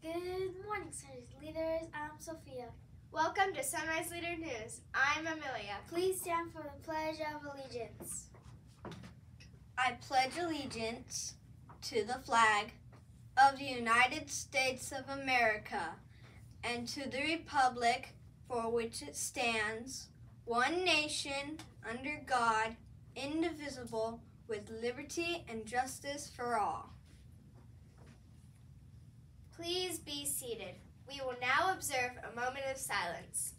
Good morning, Sunrise Leaders. I'm Sophia. Welcome to Sunrise Leader News. I'm Amelia. Please stand for the Pledge of Allegiance. I pledge allegiance to the flag of the United States of America and to the republic for which it stands, one nation, under God, indivisible, with liberty and justice for all. Please be seated. We will now observe a moment of silence.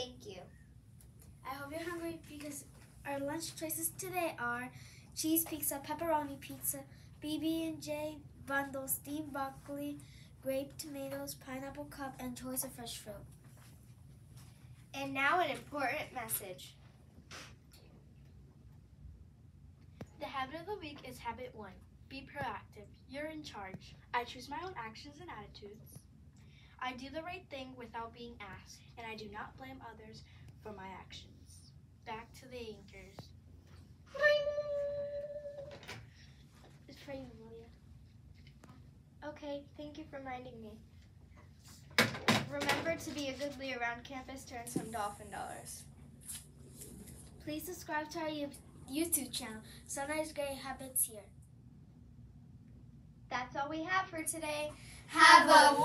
Thank you. I hope you're hungry because our lunch choices today are cheese pizza, pepperoni pizza, PB&J bundle, steamed broccoli, grape tomatoes, pineapple cup, and choice of fresh fruit. And now an important message. The habit of the week is habit one. Be proactive. You're in charge. I choose my own actions and attitudes. I do the right thing without being asked, and I do not blame others for my actions. Back to the anchors. It's for you, Amelia. Okay, thank you for reminding me. Remember to be a good Lee around campus to earn some dolphin dollars. Please subscribe to our YouTube channel, Sunrise Great Happens Here. That's all we have for today. Have a